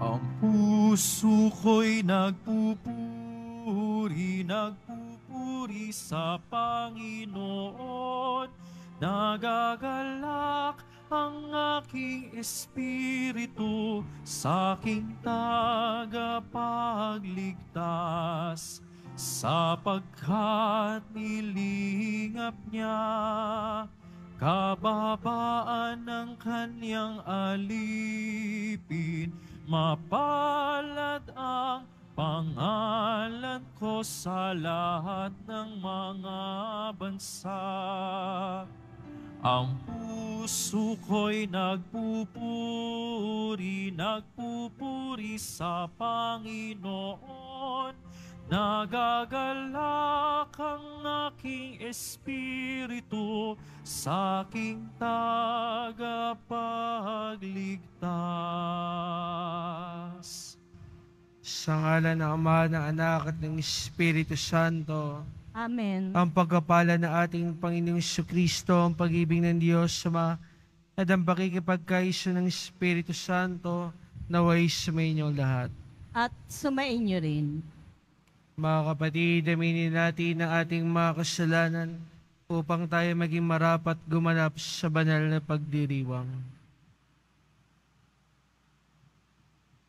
Ang puso ko'y nagpupuri, nagpupuri sa Panginoon. Nagagalak ang aking espiritu sa aking tagapagligtas sapagkat nilingap niya kababaan ng kanyang alipin mapalad ang pangalan ko sa lahat ng mga bansa. Ang puso ko'y nagpupuri, nagpupuri sa Panginoon. Nagagalak ang aking espiritu sa aking tagapagligtas. Sa ngalan ng Ama, ng Anak at ng Espiritu Santo, Amen. ang pagkapala ng ating Panginoong Kristo, ang pag-ibig ng Diyos Ama, at ang pakikipagkaisa ng Espiritu Santo, naway sumayin lahat. At sumain niyo rin. Mga kapatid, aminin natin ang ating mga kasalanan upang tayo maging marapat gumanap sa banal na pagdiriwang.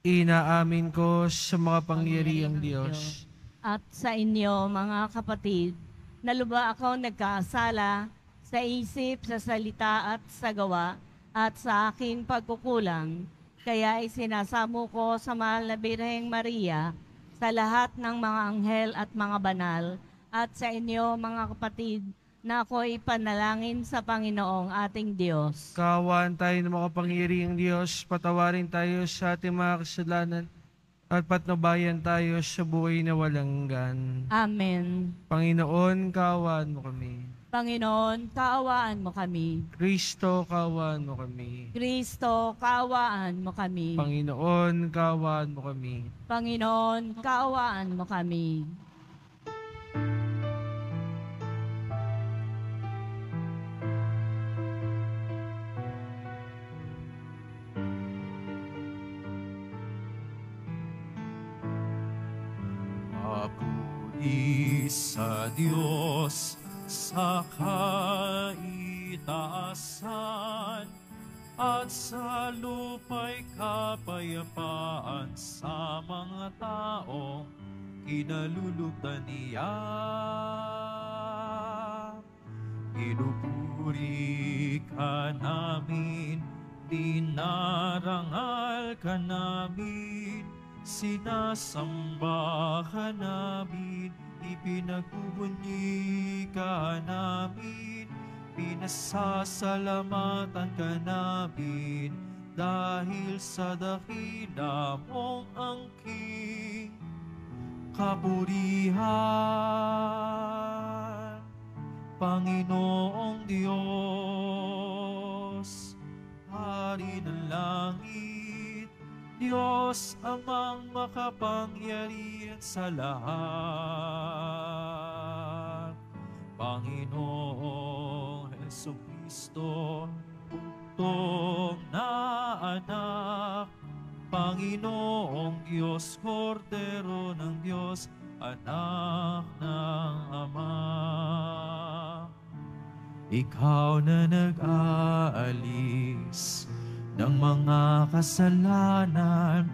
Inaamin ko sa mga pangyariang Diyos At sa inyo, mga kapatid, na luba ako nagkasala sa isip, sa salita at sa gawa at sa aking pagkukulang. Kaya isinasamo ko sa mahal na Birheng Maria, sa lahat ng mga anghel at mga banal, at sa inyo, mga kapatid, na ako'y panalangin sa Panginoong ating Diyos. Kawan tayo ng makapangyariang Diyos, patawarin tayo sa ating mga kasalanan at patnubayan tayo sa buhay na walang hanggan. Amen. Panginoon, kawan mo kami. Panginoon, kaawaan mo kami. Kristo, kawan mo kami. Kristo, kaawaan mo kami. Panginoon, kawan mo kami. Panginoon, kaawaan mo kami. Papuri sa Diyos sa kaitaasan at sa lupa'y kapayapaan sa mga taong kinalulugdan niya. Pinupuri ka namin, dinarangal ka namin, sinasamba ka namin, ipinagbubunyi ka namin, pinasasalamatan ka namin, dahil sa dakila mong angking kapurihan. Panginoong Diyos, Hari ng langit, Diyos amang makapangyarihan sa lahat. Panginoong Heso Kristo, bugtong na anak, Panginoong Diyos, Kordero ng Diyos, anak ng Ama. Ikaw na nag-aalis ng mga kasalanan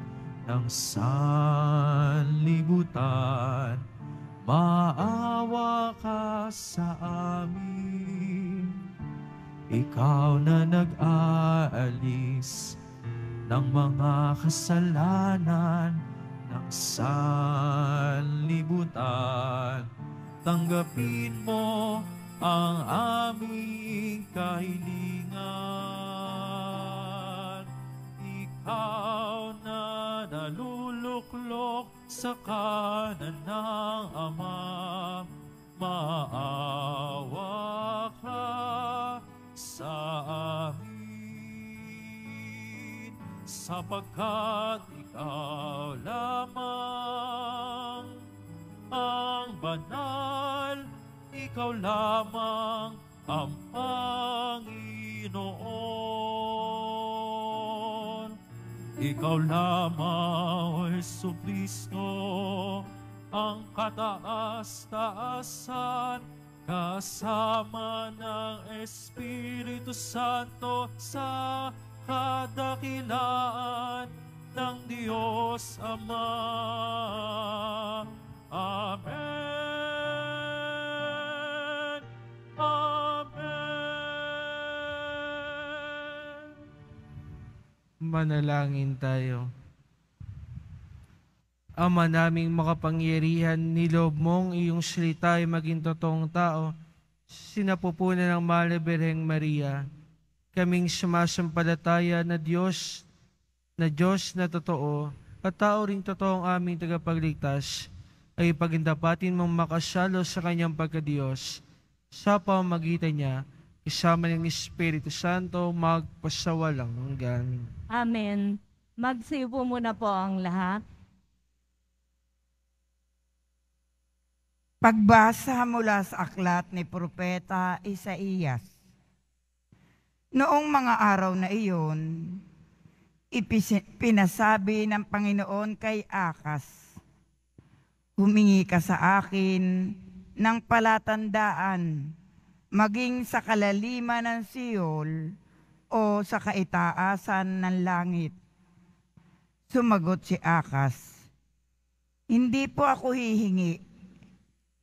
ng sanlibutan, maawa ka sa amin. Ikaw na nag-aalis ng mga kasalanan ng sanlibutan. Tanggapin mo ang aming kahilingan. Ikaw na naluluklok sa kanan ng Ama, maawa ka sa amin sapagkat ikaw lamang ang banal, ikaw lamang ang Panginoon. Ikaw lamang, O Jesu Cristo, ang kataas-taasan, kasama ng Espiritu Santo sa kadakilaan ng Diyos Ama. Manalangin tayo. Ama naming makapangyarihan, nilob mong iyong salita ay maging totoong tao, sinapupunan ng mahal na Birheng Maria, kaming sumasampalataya na Diyos, na Diyos na totoo, at tao ring totoo ang aming tagapagligtas, ay pagindapatin mong makasalo sa kanyang pagkadiyos, sa pamamagitan niya, kasama ng Espiritu Santo, magpasawalang hanggan. Amen. Magsiupo muna po ang lahat. Pagbasa mula sa aklat ni Propeta Isaías. Noong mga araw na iyon, pinasabi ng Panginoon kay Akas, Humingi ka sa akin ng palatandaan, maging sa kalaliman ng Siyol o sa kaitaasan ng langit. Sumagot si Akas, Hindi po ako hihingi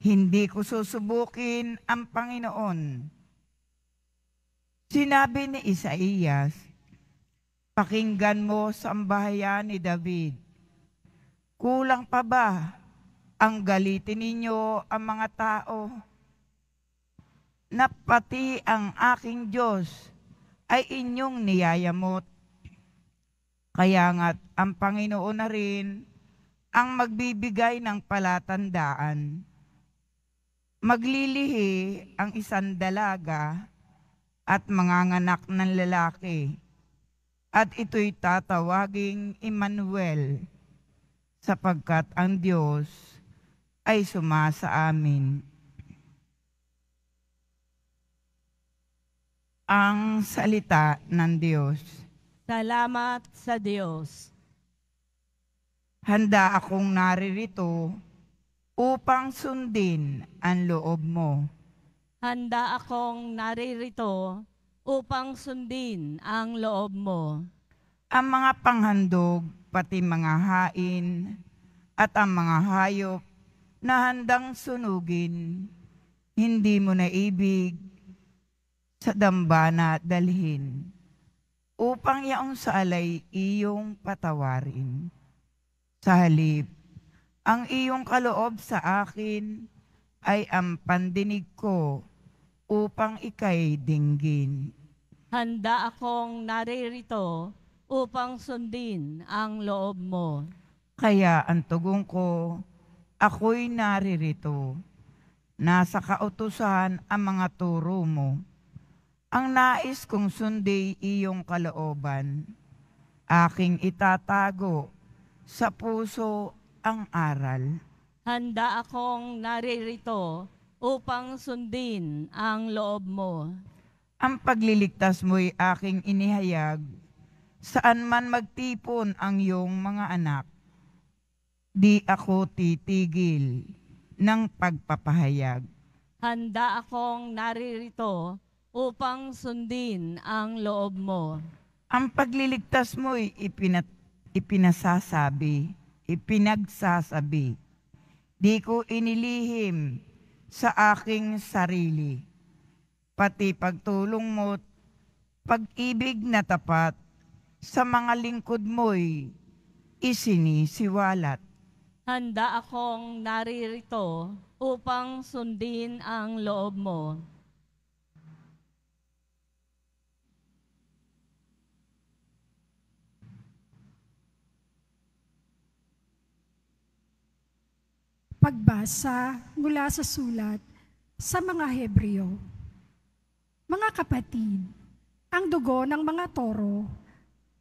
hindi ko susubukin ang Panginoon. Sinabi ni Isaías, Pakinggan mo sa ambahayan ni David. Kulang pa ba ang galitin ninyo ang mga tao? Na pati ang aking Diyos ay inyong niyayamot. Kaya nga't ang Panginoon na rin ang magbibigay ng palatandaan maglilihi ang isang dalaga at manganganak ng lalaki, at ito'y tatawaging Emmanuel, sapagkat ang Diyos ay sumasa amin. Ang salita ng Diyos. Salamat sa Diyos. Handa akong naririto upang sundin ang loob mo. Handa akong naririto upang sundin ang loob mo. Ang mga panghandog, pati mga hain, at ang mga hayop na handang sunugin, hindi mo na ibig sa dambana dalhin, upang yaong salay iyong patawarin. Sa halip, ang iyong kaloob sa akin ay ang pandinig ko upang ikay dinggin. Handa akong naririto upang sundin ang loob mo. Kaya ang tugong ko, ako'y naririto. Nasa kautusan ang mga turo mo. Ang nais kong sundi iyong kalooban. Aking itatago sa puso ang aral. Handa akong naririto upang sundin ang loob mo. Ang pagliligtas mo'y aking inihayag, saan man magtipon ang iyong mga anak. Di ako titigil ng pagpapahayag. Handa akong naririto upang sundin ang loob mo. Ang pagliligtas mo'y ipinat, ipinasasabi, ipinagsasabi. Di ko inilihim sa aking sarili. Pati pagtulong mo't pag-ibig na tapat sa mga lingkod mo'y isinisiwalat. Handa akong naririto upang sundin ang loob mo. Pagbasa mula sa sulat sa mga Hebreo. Mga kapatid, ang dugo ng mga toro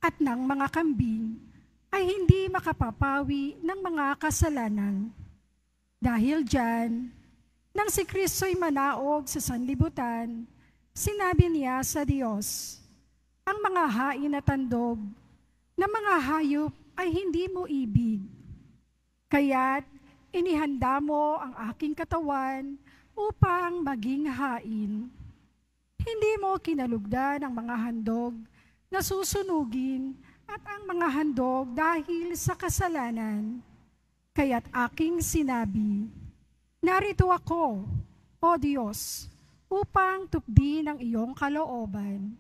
at ng mga kambing ay hindi makapapawi ng mga kasalanan. Dahil dyan, nang si Kristo'y manaog sa sanlibutan, sinabi niya sa Diyos, ang mga hain at tandog na mga hayop ay hindi mo ibig. Kaya't inihanda mo ang aking katawan upang maging hain. Hindi mo kinalugdan ang mga handog na susunugin at ang mga handog dahil sa kasalanan. Kaya't aking sinabi, Narito ako, O Diyos, upang tupdi ng iyong kalooban.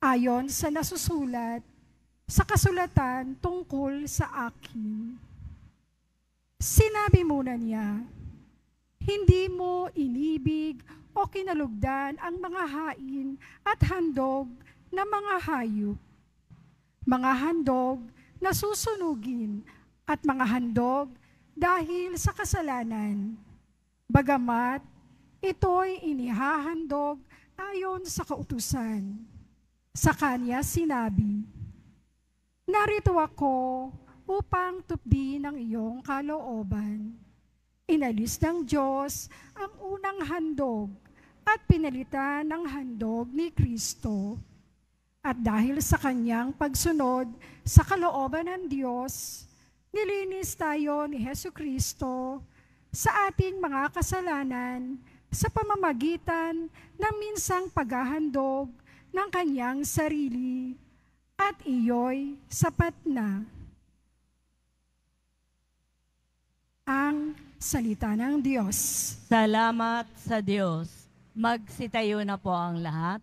Ayon sa nasusulat sa kasulatan tungkol sa akin. Sinabi muna niya, hindi mo inibig o kinalugdan ang mga hain at handog na mga hayop, mga handog na susunugin at mga handog dahil sa kasalanan. Bagamat ito'y inihahandog ayon sa kautusan. Sa kanya sinabi, Narito ako upang tupdi ng iyong kalooban. Inalis ng Diyos ang unang handog at pinalitan ng handog ni Kristo. At dahil sa kanyang pagsunod sa kalooban ng Diyos, nilinis tayo ni Heso Kristo sa ating mga kasalanan sa pamamagitan ng minsang paghahandog ng kanyang sarili at iyo'y sapat na. Ang salita ng Diyos. Salamat sa Diyos. Magsitayo na po ang lahat.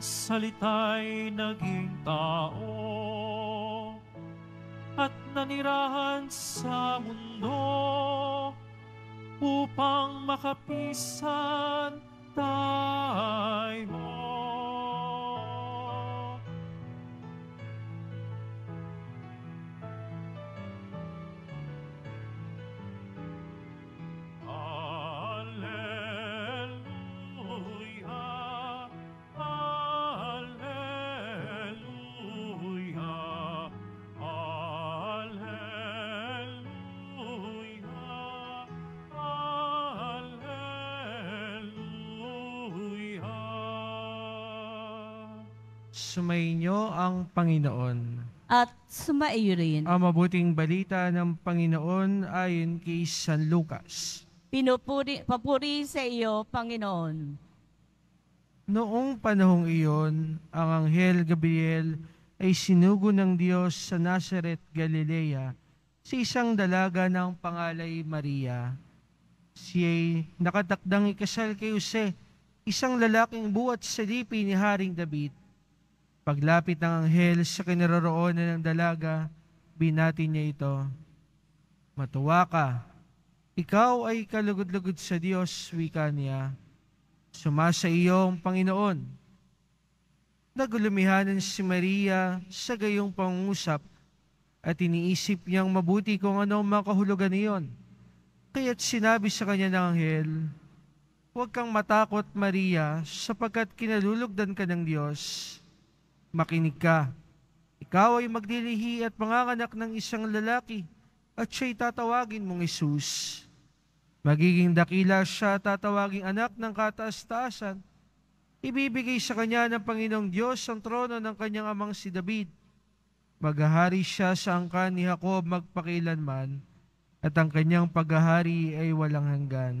Salita'y naging tao at nanirahan sa mundo upang makapisan tayo. Sumainyo ang Panginoon. At sumaiyo rin. Ang mabuting balita ng Panginoon ayon kay San Lucas. Pinupuri, papuri sa iyo, Panginoon. Noong panahong iyon, ang Anghel Gabriel ay sinugo ng Diyos sa Nazareth, Galilea, sa isang dalaga ng pangalay Maria. Siya'y nakatakdang ikasal kay Jose, isang lalaking buwat sa lipi ni Haring David. Paglapit ng anghel sa kinaroroonan ng dalaga, binati niya ito. Matuwa ka, ikaw ay kalugod-lugod sa Diyos, wika niya. Sumasa iyo ang Panginoon. Nagulumihanan si Maria sa gayong pangungusap at iniisip niyang mabuti kung ano ang makahulugan niyon. Kaya't sinabi sa kanya ng anghel, Huwag kang matakot, Maria, sapagkat kinalulugdan ka ng Diyos. Makinig ka. Ikaw ay maglilihi at manganganak ng isang lalaki at siya'y tatawagin mong Isus. Magiging dakila siya tatawaging anak ng kataas-taasan. Ibibigay sa kanya ng Panginoong Diyos ang trono ng kanyang amang si David. Maghahari siya sa angkan ni Jacob magpakilanman at ang kanyang paghahari ay walang hanggan.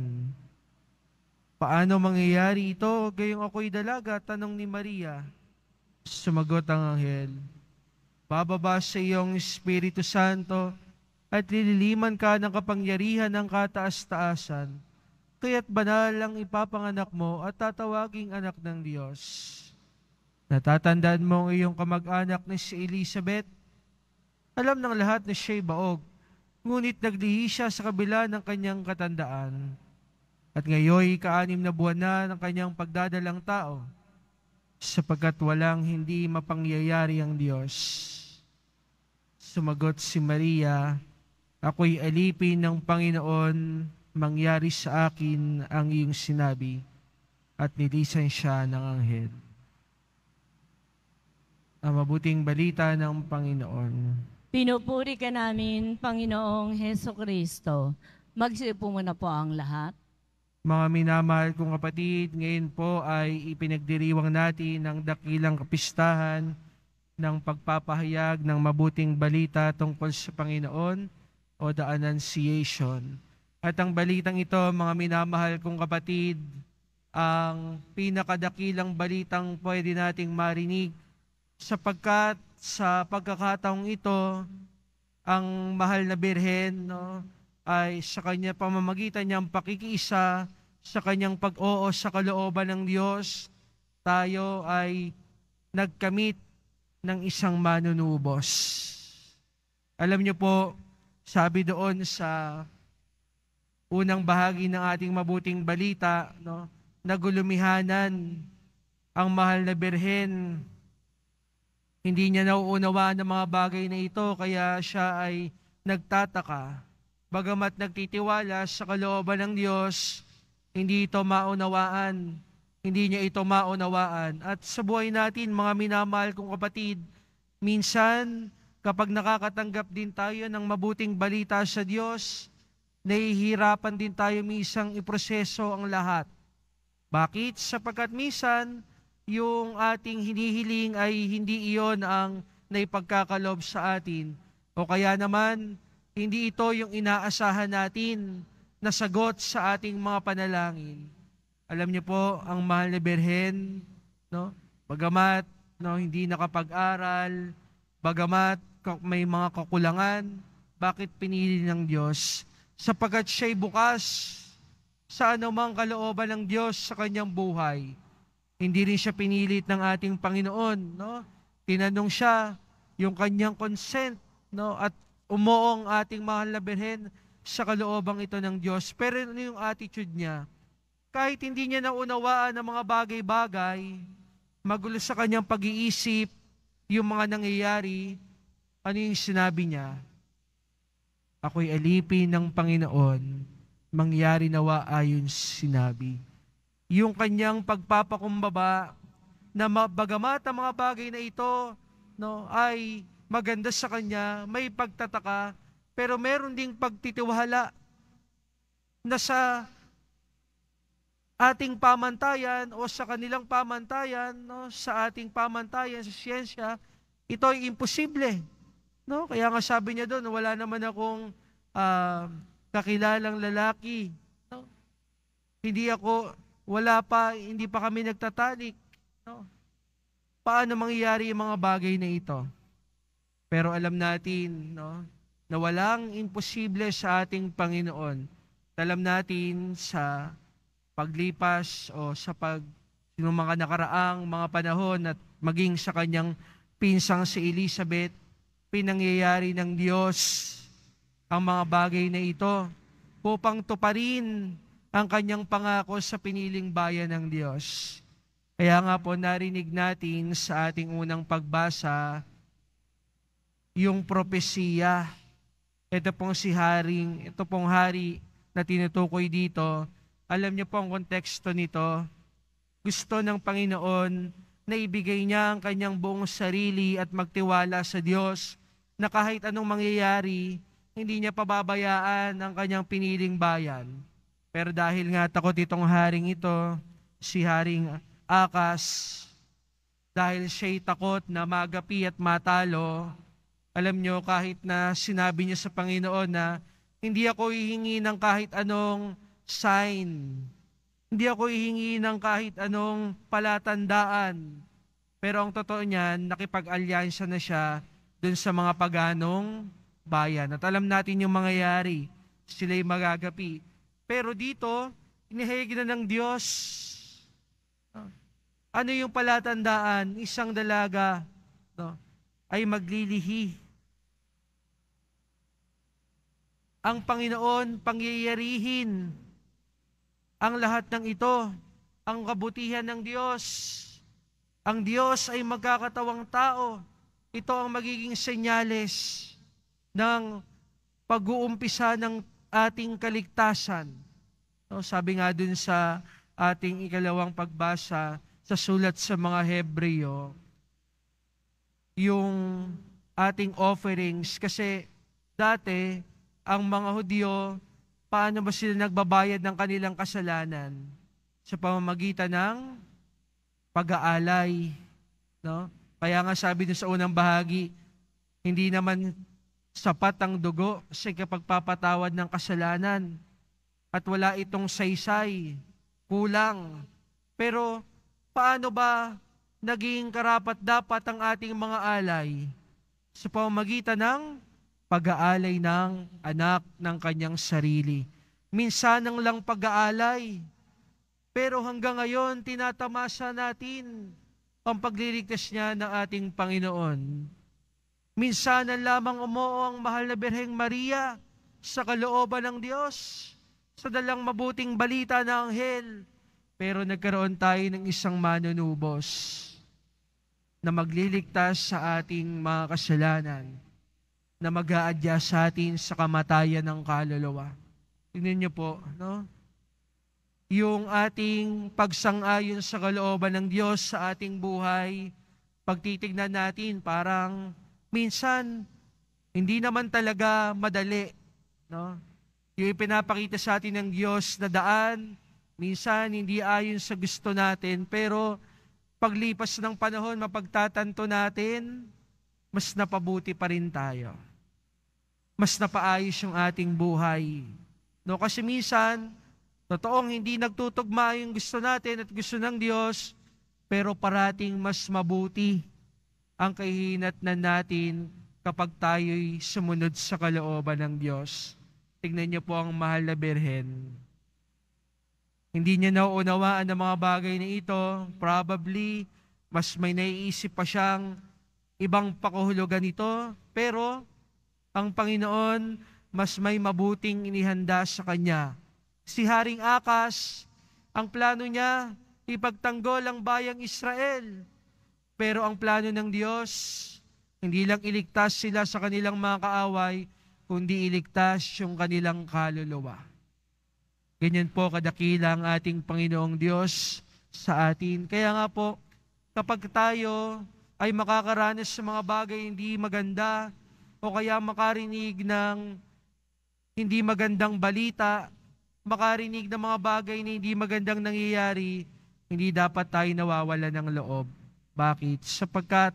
Paano mangyayari ito? Gayong ako'y dalaga, tanong ni Maria. Sumagot ang anghel, Bababa sa iyong Espiritu Santo at lililiman ka ng kapangyarihan ng kataas-taasan. Kaya't banal ang ipapanganak mo at tatawaging anak ng Diyos. Natatandaan mo ang iyong kamag-anak na si Elizabeth? Alam ng lahat na siya'y baog, ngunit naglihi siya sa kabila ng kanyang katandaan. At ngayon, kaanim na buwan na ng kanyang pagdadalang tao, sapagkat walang hindi mapangyayari ang Diyos. Sumagot si Maria, Ako'y alipin ng Panginoon, mangyari sa akin ang iyong sinabi. At nilisan siya ng anghel. Ang mabuting balita ng Panginoon. Pinupuri ka namin, Panginoong Heso Kristo. Magsipo muna po ang lahat. Mga minamahal kong kapatid, ngayon po ay ipinagdiriwang natin ng dakilang kapistahan ng pagpapahayag ng mabuting balita tungkol sa Panginoon o the Annunciation. At ang balitang ito, mga minamahal kong kapatid, ang pinakadakilang balitang pwede nating marinig sapagkat sa pagkakataong ito, ang mahal na birhen no, ay sa kanya pamamagitan niyang pakikiisa sa kanyang pag-oo sa kalooban ng Diyos, tayo ay nagkamit ng isang manunubos. Alam niyo po, sabi doon sa unang bahagi ng ating mabuting balita, no, nagulumihanan ang mahal na birhen. Hindi niya nauunawaan ng mga bagay na ito, kaya siya ay nagtataka Bagamat nagtitiwala sa kalooban ng Diyos, hindi ito maunawaan. Hindi niya ito maunawaan. At sa buhay natin, mga minamahal kong kapatid, minsan kapag nakakatanggap din tayo ng mabuting balita sa Diyos, nahihirapan din tayo misang iproseso ang lahat. Bakit? Sapagkat minsan, yung ating hinihiling ay hindi iyon ang naipagkakalob sa atin. O kaya naman, hindi ito yung inaasahan natin na sagot sa ating mga panalangin. Alam niyo po, ang mahal na Berhen, no? Bagamat no, hindi nakapag-aral, bagamat may mga kakulangan, bakit pinili ng Diyos? Sapagat siya'y bukas sa anumang kalooban ng Diyos sa kanyang buhay. Hindi rin siya pinilit ng ating Panginoon, no? Tinanong siya yung kanyang consent, no? At umuong ating mahal na Birhen sa kaloobang ito ng Diyos. Pero ano yung attitude niya? Kahit hindi niya naunawaan ang mga bagay-bagay, magulo sa kanyang pag-iisip, yung mga nangyayari, ano yung sinabi niya? Ako'y alipin ng Panginoon, mangyari nawa ayon sinabi. Yung kanyang pagpapakumbaba, na bagamat ang mga bagay na ito no, ay maganda sa kanya, may pagtataka, pero meron ding pagtitiwala na sa ating pamantayan o sa kanilang pamantayan, no, sa ating pamantayan sa siyensya, ito ay imposible. No? Kaya nga sabi niya doon, wala naman akong uh, kakilalang lalaki. No? Hindi ako, wala pa, hindi pa kami nagtatalik. No? Paano mangyayari yung mga bagay na ito? Pero alam natin, no, na walang imposible sa ating Panginoon. Alam natin sa paglipas o sa pag yung mga nakaraang mga panahon at maging sa kanyang pinsang si Elizabeth, pinangyayari ng Diyos ang mga bagay na ito upang tuparin ang kanyang pangako sa piniling bayan ng Diyos. Kaya nga po narinig natin sa ating unang pagbasa yung propesiya. Ito pong si Haring, ito pong hari na tinutukoy dito, alam niyo po ang konteksto nito. Gusto ng Panginoon na ibigay niya ang kanyang buong sarili at magtiwala sa Diyos na kahit anong mangyayari, hindi niya pababayaan ang kanyang piniling bayan. Pero dahil nga takot itong haring ito, si Haring Akas, dahil siya'y takot na magapi at matalo, alam nyo, kahit na sinabi niya sa Panginoon na hindi ako hihingi ng kahit anong sign. Hindi ako hihingi ng kahit anong palatandaan. Pero ang totoo niyan, nakipag-alyansya na siya dun sa mga paganong bayan. At alam natin yung mangyayari. Sila'y magagapi. Pero dito, inihayag na ng Diyos. Ano yung palatandaan? Isang dalaga no, ay maglilihi ang Panginoon pangyayarihin ang lahat ng ito, ang kabutihan ng Diyos. Ang Diyos ay magkakatawang tao. Ito ang magiging senyales ng pag-uumpisa ng ating kaligtasan. No, sabi nga dun sa ating ikalawang pagbasa sa sulat sa mga Hebreo, yung ating offerings kasi dati ang mga Hudyo paano ba sila nagbabayad ng kanilang kasalanan sa pamamagitan ng pag-aalay no kaya nga sabi dun sa unang bahagi hindi naman sapat ang dugo sa kapagpapatawad ng kasalanan at wala itong saysay, kulang. Pero paano ba naging karapat dapat ang ating mga alay sa pamamagitan ng pag-aalay ng anak ng kanyang sarili. Minsan lang pag-aalay, pero hanggang ngayon tinatamasa natin ang pagliligtas niya ng ating Panginoon. Minsanan lamang umuo ang mahal na Birheng Maria sa kalooban ng Diyos, sa dalang mabuting balita ng anghel, pero nagkaroon tayo ng isang manunubos na magliligtas sa ating mga kasalanan, na mag sa atin sa kamatayan ng kaluluwa. Tingnan niyo po, no? Yung ating pagsang-ayon sa kalooban ng Diyos sa ating buhay, pagtitignan natin parang minsan hindi naman talaga madali, no? Yung ipinapakita sa atin ng Diyos na daan, minsan hindi ayon sa gusto natin, pero paglipas ng panahon, mapagtatanto natin, mas napabuti pa rin tayo. Mas napaayos yung ating buhay. No, kasi minsan, totoong hindi nagtutugma yung gusto natin at gusto ng Diyos, pero parating mas mabuti ang kahinatnan natin kapag tayo'y sumunod sa kalooban ng Diyos. Tignan niyo po ang mahal na Birhen. Hindi niya nauunawaan ang mga bagay na ito. Probably, mas may naiisip pa siyang ibang pakahulugan ito. Pero, ang Panginoon, mas may mabuting inihanda sa Kanya. Si Haring Akas, ang plano niya, ipagtanggol ang bayang Israel. Pero ang plano ng Diyos, hindi lang iligtas sila sa kanilang mga kaaway, kundi iligtas yung kanilang kaluluwa. Ganyan po kadakila ang ating Panginoong Diyos sa atin. Kaya nga po, kapag tayo ay makakaranas sa mga bagay hindi maganda o kaya makarinig ng hindi magandang balita, makarinig ng mga bagay na hindi magandang nangyayari, hindi dapat tayo nawawala ng loob. Bakit? Sapagkat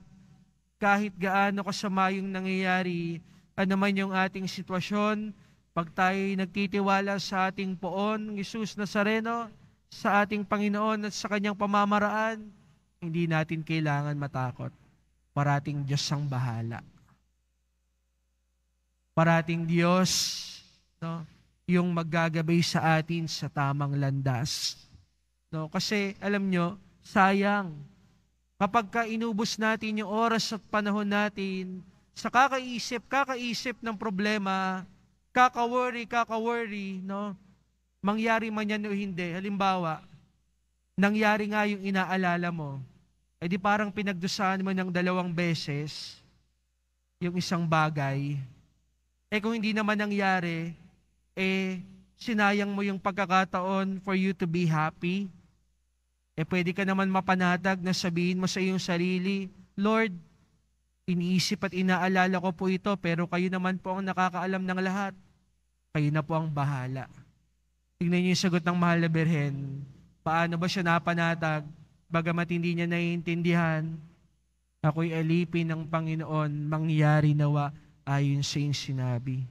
kahit gaano kasama yung nangyayari, ano man yung ating sitwasyon, pag tayo nagtitiwala sa ating poon, Jesus Nazareno, sa ating Panginoon at sa kanyang pamamaraan, hindi natin kailangan matakot. Parating Diyos ang bahala. Parating Diyos, no, yung maggagabay sa atin sa tamang landas. No, kasi alam nyo, sayang, kapag ka inubos natin yung oras at panahon natin sa kakaisip, kakaisip ng problema, kaka-worry, kaka-worry, no? Mangyari man yan o hindi. Halimbawa, nangyari nga yung inaalala mo, eh di parang pinagdusahan mo ng dalawang beses yung isang bagay. Eh kung hindi naman nangyari, eh sinayang mo yung pagkakataon for you to be happy. Eh pwede ka naman mapanatag na sabihin mo sa iyong sarili, Lord, Iniisip at inaalala ko po ito, pero kayo naman po ang nakakaalam ng lahat. Kayo na po ang bahala. Tingnan niyo yung sagot ng mahal na Berhen. Paano ba siya napanatag? Bagamat hindi niya naiintindihan, ako'y alipin ng Panginoon, mangyari nawa ayon sa iyong sinabi.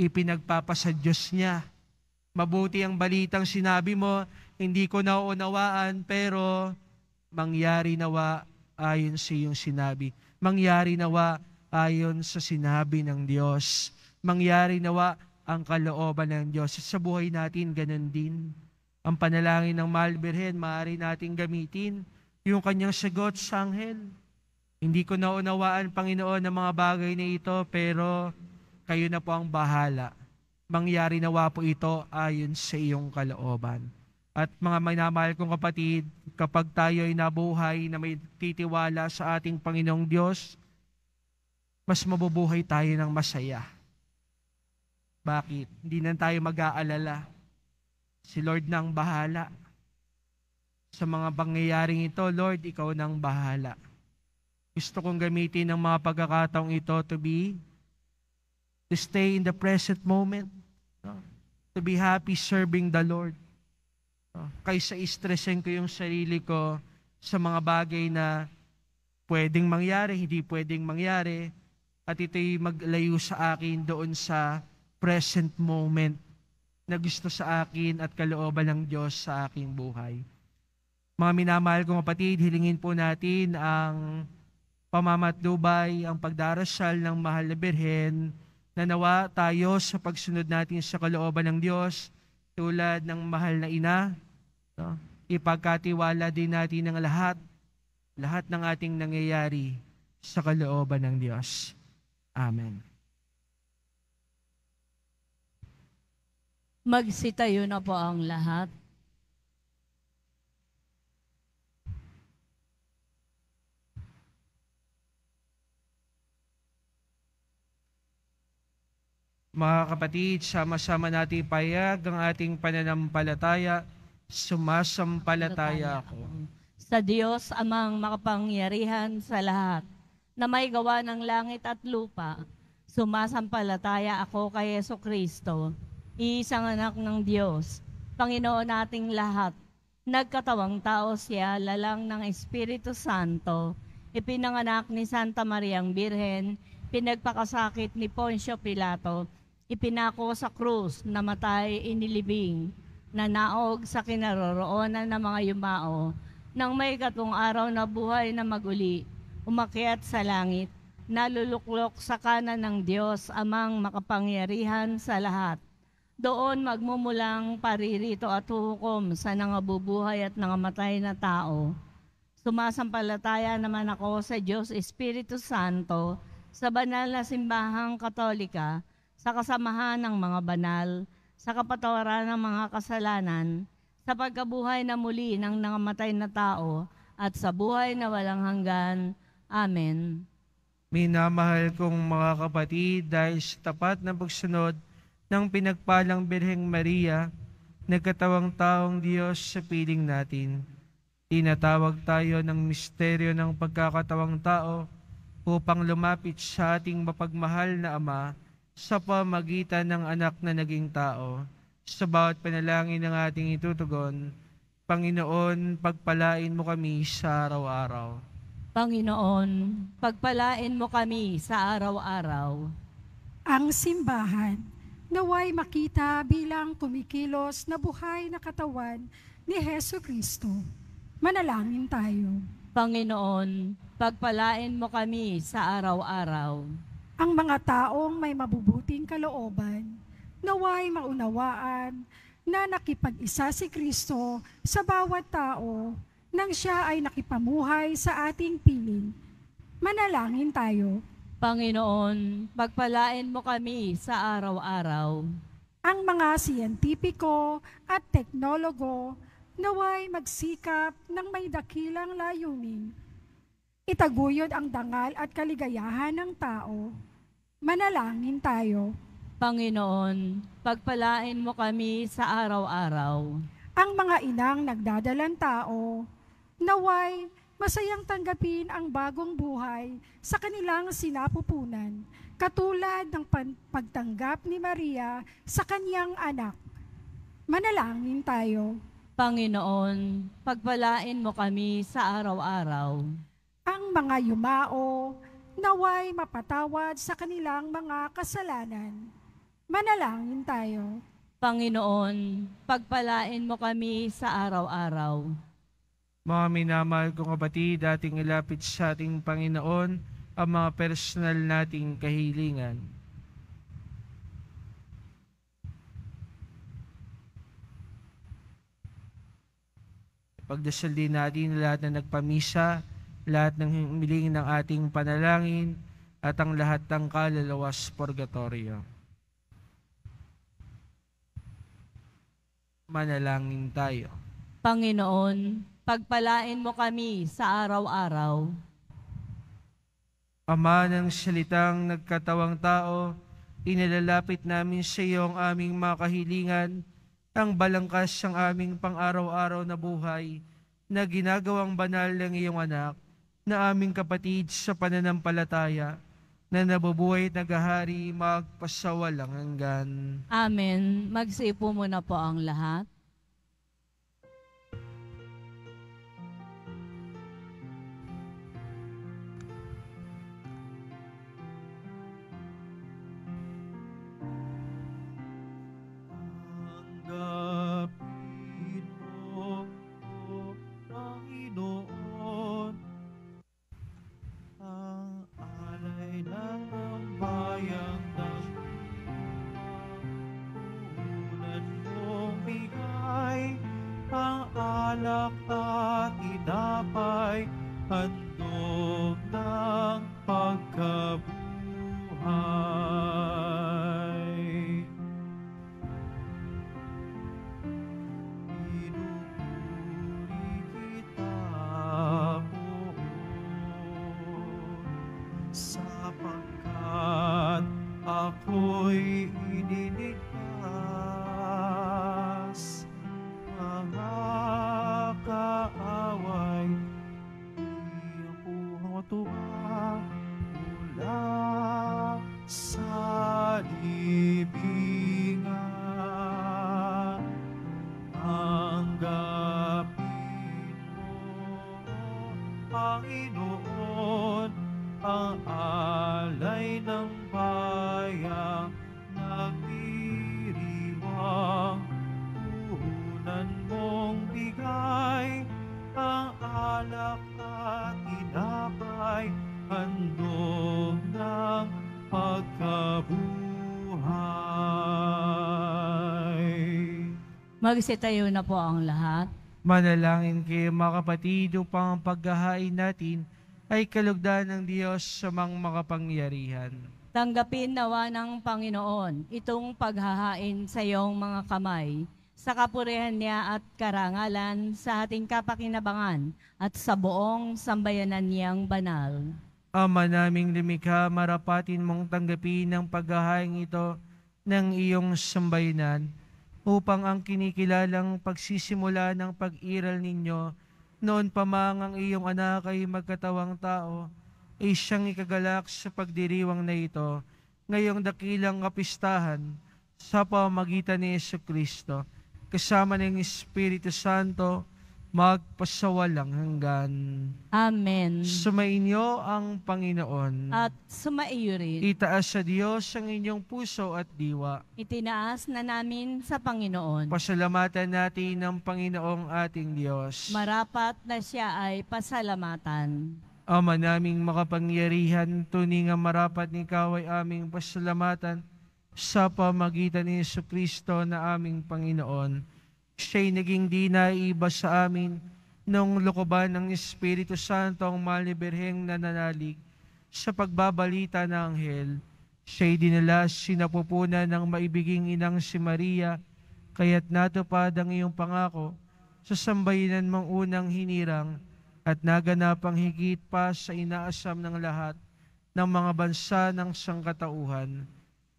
Ipinagpapasa Diyos niya. Mabuti ang balitang sinabi mo, hindi ko nauunawaan, pero mangyari nawa ayon sa iyong sinabi mangyari nawa ayon sa sinabi ng Diyos. Mangyari nawa ang kalooban ng Diyos. Sa buhay natin, ganun din. Ang panalangin ng Mahal Birhen, maaari nating gamitin yung kanyang sagot sa anghel. Hindi ko naunawaan, Panginoon, ng mga bagay na ito, pero kayo na po ang bahala. Mangyari nawa po ito ayon sa iyong kalooban. At mga minamahal kong kapatid, kapag tayo ay nabuhay na may titiwala sa ating Panginoong Diyos, mas mabubuhay tayo ng masaya. Bakit? Hindi na tayo mag-aalala. Si Lord nang bahala. Sa mga pangyayaring ito, Lord, ikaw nang bahala. Gusto kong gamitin ang mga pagkakataong ito to be, to stay in the present moment, to be happy serving the Lord. No? Kaysa istressin ko yung sarili ko sa mga bagay na pwedeng mangyari, hindi pwedeng mangyari, at ito'y maglayo sa akin doon sa present moment na gusto sa akin at kalooban ng Diyos sa aking buhay. Mga minamahal kong kapatid, hilingin po natin ang pamamatnubay, ang pagdarasal ng mahal na Birhen, na nawa tayo sa pagsunod natin sa kalooban ng Diyos, tulad ng mahal na ina, no? ipagkatiwala din natin ng lahat, lahat ng ating nangyayari sa kalooban ng Diyos. Amen. Magsitayo na po ang lahat. Mga kapatid, sama-sama natin payag ang ating pananampalataya. Sumasampalataya ako. Sa Diyos amang makapangyarihan sa lahat, na may gawa ng langit at lupa, sumasampalataya ako kay Yeso Kristo, isang anak ng Diyos, Panginoon nating lahat, nagkatawang tao siya, lalang ng Espiritu Santo, ipinanganak ni Santa Mariang Birhen, pinagpakasakit ni Poncio Pilato, ipinako sa krus, namatay, inilibing, nanaog sa kinaroroonan ng mga yumao, nang may katong araw na buhay na maguli, umakyat sa langit, naluluklok sa kanan ng Diyos amang makapangyarihan sa lahat. Doon magmumulang paririto at hukom sa nangabubuhay at nangamatay na tao. Sumasampalataya naman ako sa Diyos Espiritu Santo, sa banal na simbahang katolika, sa kasamahan ng mga banal, sa kapatawaran ng mga kasalanan, sa pagkabuhay na muli ng nangamatay na tao, at sa buhay na walang hanggan. Amen. Minamahal kong mga kapatid, dahil sa tapat na pagsunod ng pinagpalang Birheng Maria, nagkatawang taong Diyos sa piling natin. Tinatawag tayo ng misteryo ng pagkakatawang tao upang lumapit sa ating mapagmahal na Ama sa pamagitan ng anak na naging tao. Sa bawat panalangin ng ating itutugon, Panginoon, pagpalain mo kami sa araw-araw. Panginoon, pagpalain mo kami sa araw-araw. Ang simbahan, naway makita bilang kumikilos na buhay na katawan ni Heso Kristo. Manalangin tayo. Panginoon, pagpalain mo kami sa araw-araw. Ang mga taong may mabubuting kalooban, naway maunawaan na nakipag-isa si Kristo sa bawat tao nang siya ay nakipamuhay sa ating piling. Manalangin tayo. Panginoon, pagpalain mo kami sa araw-araw. Ang mga siyentipiko at teknologo naway magsikap ng may dakilang layunin. Itaguyod ang dangal at kaligayahan ng tao. Manalangin tayo. Panginoon, pagpalain mo kami sa araw-araw. Ang mga inang nagdadalang tao, naway masayang tanggapin ang bagong buhay sa kanilang sinapupunan, katulad ng pagtanggap ni Maria sa kanyang anak. Manalangin tayo. Panginoon, pagpalain mo kami sa araw-araw. Ang mga yumao, naway mapatawad sa kanilang mga kasalanan. Manalangin tayo. Panginoon, pagpalain mo kami sa araw-araw. Mga minamahal kong kapatid, dating ilapit sa ating Panginoon ang mga personal nating kahilingan. Pagdasal din natin lahat na nagpamisa, lahat ng humiling ng ating panalangin, at ang lahat ng kalalawas purgatorio. Manalangin tayo. Panginoon, pagpalain mo kami sa araw-araw. Ama ng salitang nagkatawang tao, inalalapit namin sa iyo ang aming mga kahilingan, ang balangkas ng aming pang-araw-araw na buhay, na ginagawang banal ng iyong anak, na aming kapatid sa pananampalataya, na nabubuhay at naghahari magpasawalang hanggan. Amen. Magsipo muna po ang lahat. Magsitayo na po ang lahat. Manalangin kayo mga kapatid upang ang paghahain natin ay kalugdan ng Diyos sa mga makapangyarihan. Tanggapin nawa ng Panginoon itong paghahain sa iyong mga kamay, sa kapurihan niya at karangalan sa ating kapakinabangan at sa buong sambayanan niyang banal. Ama naming lumikha, marapatin mong tanggapin ang paghahain ito ng iyong sambayanan upang ang kinikilalang pagsisimula ng pag-iral ninyo noon pa mang ang iyong anak ay magkatawang tao ay siyang ikagalak sa pagdiriwang na ito ngayong dakilang kapistahan sa pamagitan ni Yesu Kristo. Kasama ng Espiritu Santo magpasawalang hanggan. Amen. Sumainyo ang Panginoon. At sumaiyo rin. Itaas sa Diyos ang inyong puso at diwa. Itinaas na namin sa Panginoon. Pasalamatan natin ang Panginoong ating Diyos. Marapat na siya ay pasalamatan. Ama naming makapangyarihan, tuning ang marapat ni ikaw ay aming pasalamatan sa pamagitan ni Yesu Kristo na aming Panginoon. Siya'y naging di naiba sa amin nung lukuban ng Espiritu Santo ang mahal ni Birheng nananalig sa pagbabalita ng anghel. Siya'y dinala sinapupunan ng maibiging inang si Maria, kaya't natupad ang iyong pangako sa sambayanan mong unang hinirang at naganapang higit pa sa inaasam ng lahat ng mga bansa ng sangkatauhan.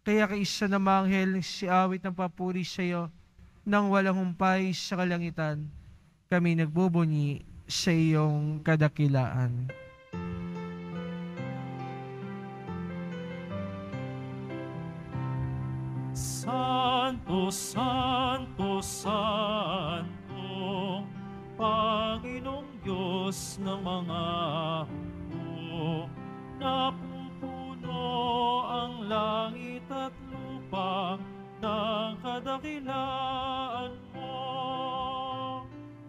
Kaya kaisa na manghel si awit ng papuri sa iyo nang walang humpay sa kalangitan, kami nagbubunyi sa iyong kadakilaan. Santo, Santo, Santo, Panginoong Diyos ng mga hukbo, napupuno ang langit at lupa ng kadakilaan mo.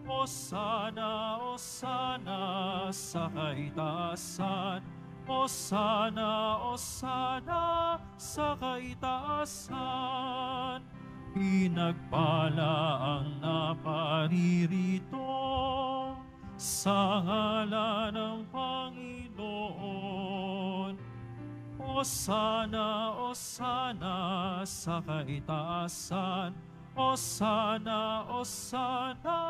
O sana, o sana sa kaitaasan, o sana, o sana sa kaitaasan. Pinagpala ang naparirito sa ngala ng Panginoon. O sana, o sana sa kaitaasan, o sana, o sana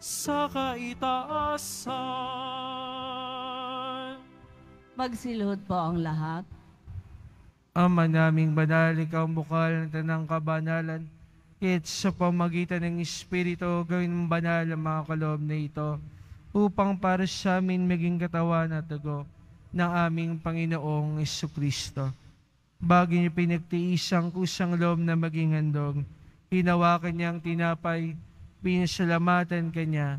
sa kaitaasan. Magsilhod po ang lahat. Ama naming banal, ikaw bukal ng tanang kabanalan. Kahit sa pamagitan ng Espiritu, gawin mong banal ang mga kaloob na ito upang para sa amin maging katawan at dugo ng aming Panginoong Kristo. Bago niyo pinagtiis ang kusang loob na maging handog, hinawakan niya ang tinapay, pinasalamatan kanya,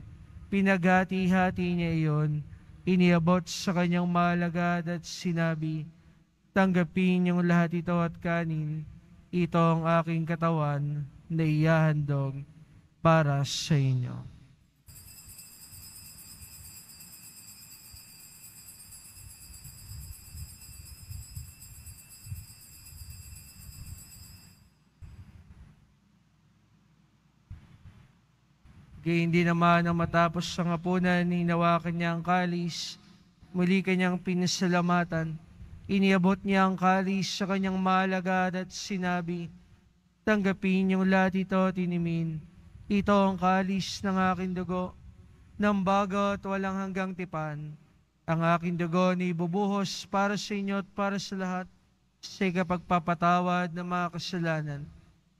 pinaghati-hati niya iyon, iniabot sa kanyang malagad at sinabi, Tanggapin niyong lahat ito at kanin, ito ang aking katawan na iyahandog para sa inyo. Kaya hindi naman ang matapos sa ngapunan, hinawakan niya ang kalis, muli kanyang pinasalamatan, iniabot niya ang kalis sa kanyang malagad at sinabi, Tanggapin niyong lahat ito, tinimin. Ito ang kalis ng aking dugo, ng bago at walang hanggang tipan. Ang aking dugo ni ibubuhos para sa inyo at para sa lahat sa kapagpapatawad ng mga kasalanan.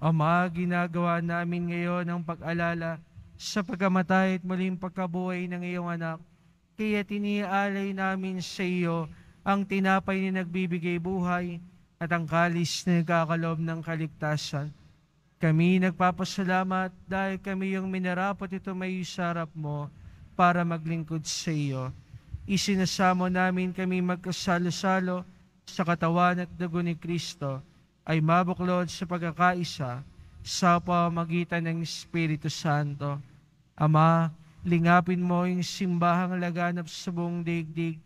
Ama, ginagawa namin ngayon ang pag-alala sa pagkamatay at muling pagkabuhay ng iyong anak. Kaya tinialay namin sa iyo ang tinapay na nagbibigay buhay at ang kalis na nagkakalob ng kaligtasan. Kami nagpapasalamat dahil kami yung minarapat ito may sarap mo para maglingkod sa iyo. Isinasamo namin kami magkasalo-salo sa katawan at dugo ni Kristo ay mabuklod sa pagkakaisa sa pamagitan ng Espiritu Santo. Ama, lingapin mo yung simbahang laganap sa buong daigdig.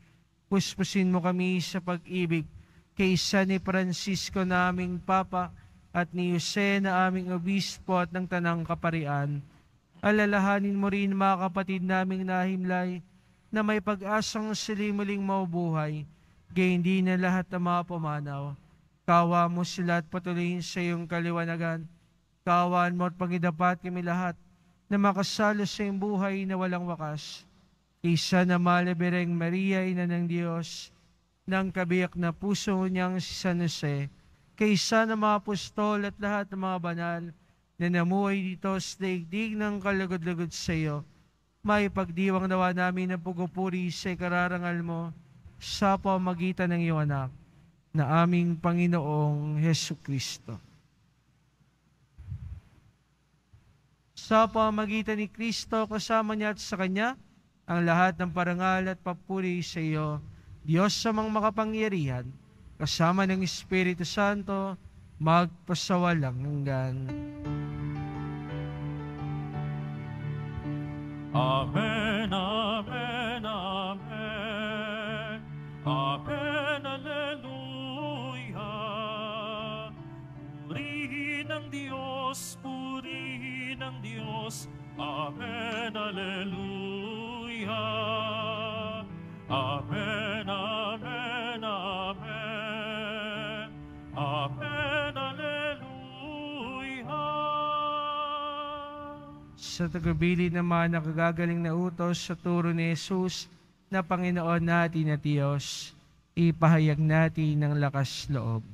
Puspusin mo kami sa pag-ibig kay isa ni Francisco naming Papa at ni Jose na aming obispo at ng tanang kaparian. Alalahanin mo rin mga kapatid naming nahimlay na may pag-asang sila muling maubuhay, gay hindi na lahat ng mga pumanaw. Kawa mo sila at patuloyin sa iyong kaliwanagan. Kawaan mo at pangidapat kami lahat na makasalo sa iyong buhay na walang wakas. Isa na malabireng Maria, ina ng Diyos, ng kabiyak na puso niyang si San Jose, kaysa ng mga apostol at lahat ng mga banal na namuhay dito sa daigdig ng kalugod-lugod sa iyo, may pagdiwang nawa namin ng pugupuri sa kararangal mo sa pamagitan ng iyong anak na aming Panginoong Heso Kristo. Sa pamagitan ni Kristo, kasama niya at sa Kanya, ang lahat ng parangal at papuri sa iyo, Diyos sa mga makapangyarihan, kasama ng Espiritu Santo, magpasawalang hanggan. Amen, Amen, Amen. Amen, Diyos, purihin ang Diyos. Amen, Alleluia. Amen, Amen, Amen. Amen, Alleluia. Sa tagabili ng mga nakagagaling na utos sa turo ni Jesus na Panginoon natin at Diyos, ipahayag natin ng lakas loob.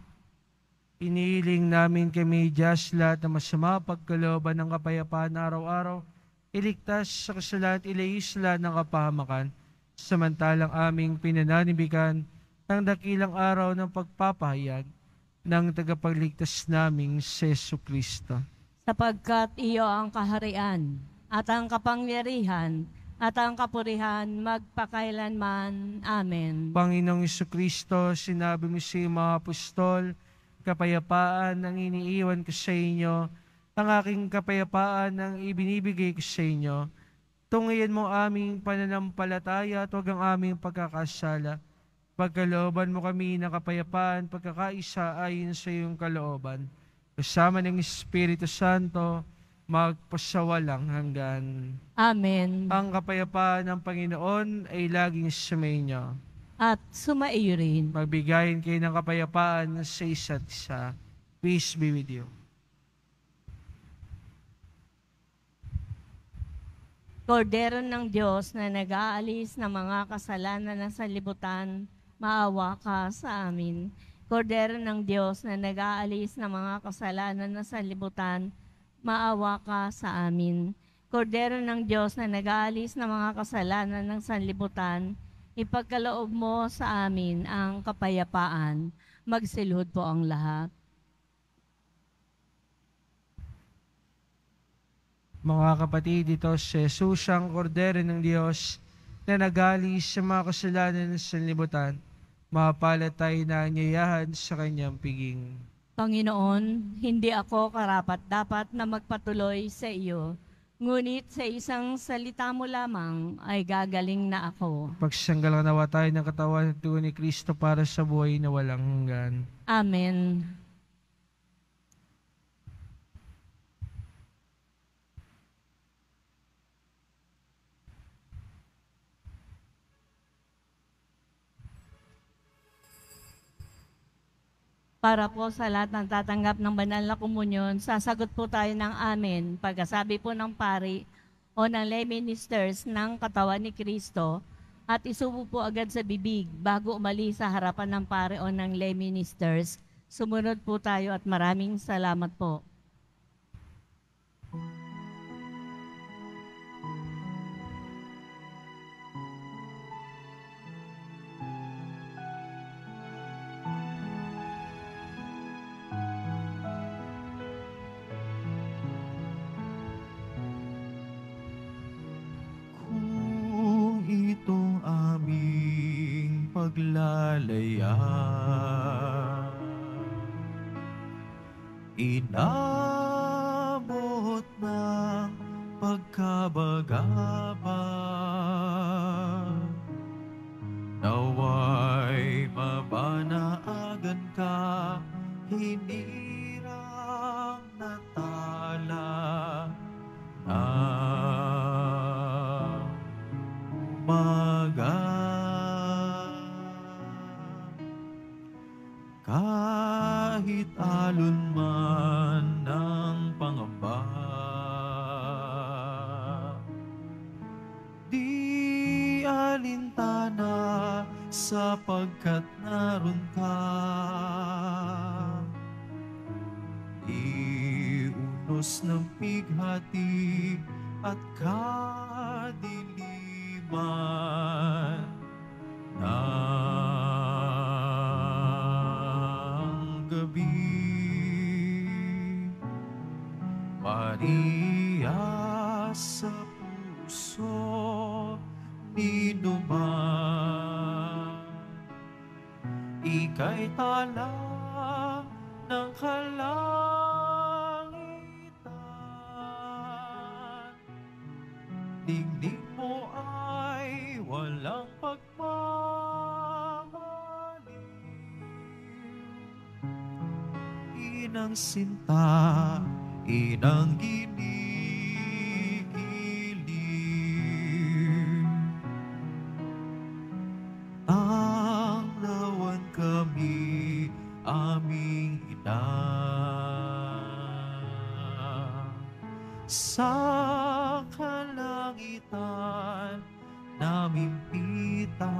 Iniiling namin kami, Diyos, lahat ng masama, pagkalooban ng kapayapaan araw-araw, iligtas sa kasalanan at ilayos lahat ng kapahamakan. samantalang aming pinananibigan ang dakilang araw ng pagpapahayag ng tagapagligtas naming si Yesu Kristo. sapagkat iyo ang kaharian at ang kapangyarihan at ang kapurihan magpakailanman. Amen. Panginoong Kristo, sinabi mo sa mga apostol, kapayapaan ang iniiwan ko sa inyo, ang aking kapayapaan ang ibinibigay ko sa inyo. Tungayan mo aming pananampalataya at huwag ang aming pagkakasala. Pagkalooban mo kami ng kapayapaan, pagkakaisa ayon sa iyong kalooban. Kasama ng Espiritu Santo, magpasawalang hanggan. Amen. Ang kapayapaan ng Panginoon ay laging sumainyo. At sumaiyo rin. Magbigayin kayo ng kapayapaan sa isa't isa. Peace be with you. Kordero ng Diyos na nag-aalis ng mga kasalanan ng sanlibutan, maawa ka sa amin. Kordero ng Diyos na nag-aalis ng mga kasalanan ng sanlibutan, maawa ka sa amin. Kordero ng Diyos na nag-aalis ng mga kasalanan ng sanlibutan, ipagkaloob mo sa amin ang kapayapaan. Magsilhod po ang lahat. Mga kapatid, ito si Jesus ang kordero ng Diyos na nagalis sa mga kasalanan ng sanlibutan. Mapalat tayo na anyayahan sa kanyang piging. Panginoon, hindi ako karapat dapat na magpatuloy sa iyo. Ngunit sa isang salita mo lamang ay gagaling na ako. Pagsanggal nawa tayo ng katawan at ni Kristo para sa buhay na walang hanggan. Amen. Para po sa lahat ng tatanggap ng banal na komunyon, sasagot po tayo ng amen pagkasabi po ng pari o ng lay ministers ng katawan ni Kristo at isubo po agad sa bibig bago umalis sa harapan ng pare o ng lay ministers. Sumunod po tayo at maraming salamat po. Kung aming paglalaya Inabot ng pagkabagabag Naway mabanaagan ka Hinirang natala kahit alon man ng pangamba. Di alintana sapagkat naroon ka. Iunos ng pighati at kadiliman ng Maria sa puso ni Numan, ika'y tala ng kalangitan. Digdig mo ay walang pagmamaliw. Inang sinta, inang ginigiling. Tanglawan kami, aming ina. Sa kalangitan namin pita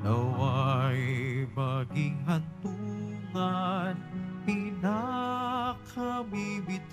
Naway maging hantungan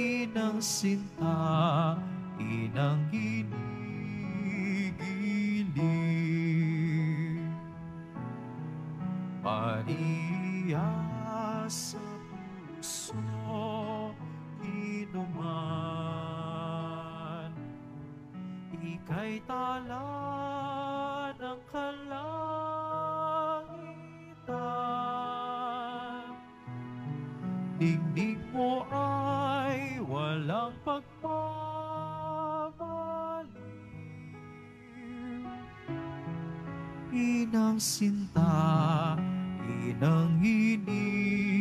Inang sinta, inang ginigili. Maria sa puso inuman. Ika'y tala Inang sinta, inang inigili.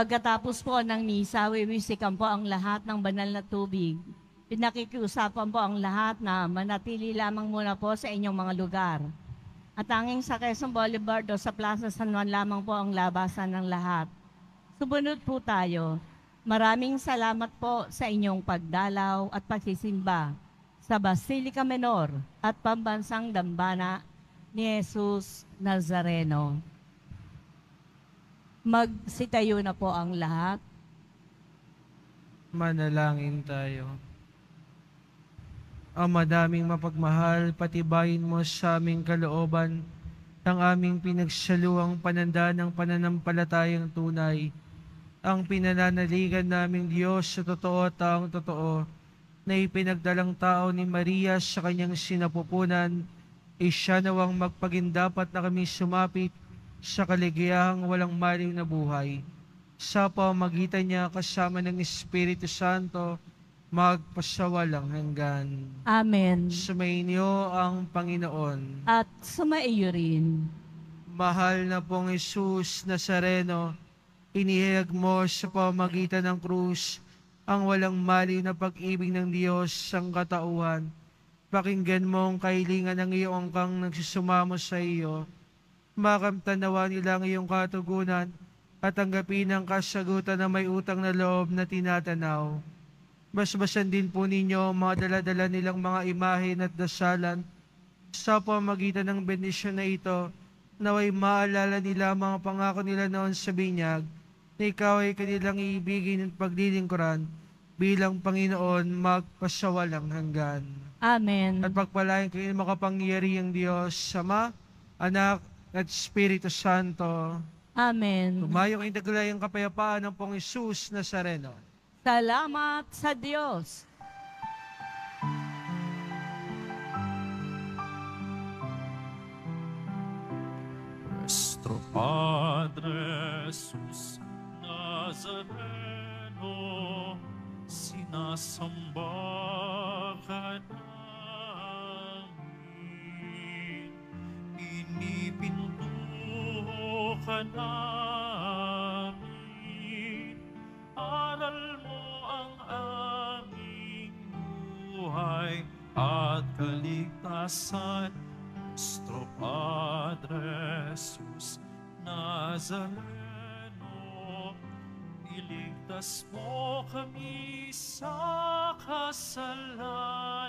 Pagkatapos po ng misa, wiwisikan po ang lahat ng banal na tubig. Pinakikiusapan po ang lahat na manatili lamang muna po sa inyong mga lugar. At tanging sa Quezon Boulevard o sa Plaza San Juan lamang po ang labasan ng lahat. Sumunod po tayo. Maraming salamat po sa inyong pagdalaw at pagsisimba sa Basilica Menor at Pambansang Dambana ni Jesus Nazareno. Magsitayo na po ang lahat. Manalangin tayo. Ama daming mapagmahal, patibayin mo sa aming kalooban ang aming pinagsaluang pananda ng pananampalatayang tunay, ang pinananaligan naming Diyos sa totoo at taong totoo, na ipinagdalang tao ni Maria sa kanyang sinapupunan, ay siya nawang magpagindapat na kami sumapit sa kaligayahang walang maliw na buhay. Sa pamagitan niya kasama ng Espiritu Santo, magpasawalang hanggan. Amen. Sumainyo ang Panginoon. At sumaiyo rin. Mahal na pong Jesus Nazareno, inihayag mo sa pamagitan ng krus ang walang maliw na pag-ibig ng Diyos sa katauhan. Pakinggan mo ang kahilingan ng iyong angkang nagsusumamo sa iyo. Makamtanawa nila ang iyong katugunan at tanggapin ang kasagutan na may utang na loob na tinatanaw. Basbasan din po ninyo ang mga daladala nilang mga imahin at dasalan sa pamagitan ng bendisyon na ito, naway maalala nila ang mga pangako nila noon sa binyag, na ikaw ay kanilang iibigin at paglilingkuran bilang Panginoon magpasawalang hanggan. Amen. At pagpalain kayo ng makapangyarihang Diyos, Sama, Anak, at Espiritu Santo. Amen. Tumayo kayong daglayang kapayapaan ng pong Isus Nazareno. Salamat sa Diyos. Nuestro Padre Jesus Nazareno, sinasamba ka namin. Pinipintuho ka namin. Aral mo ang buhay at kaligtasan. Nuestro Padre Jesus Nazareno, iligtas mo kami sa kasalanan.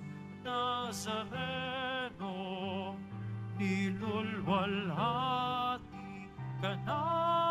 nilulwalhati ka namin.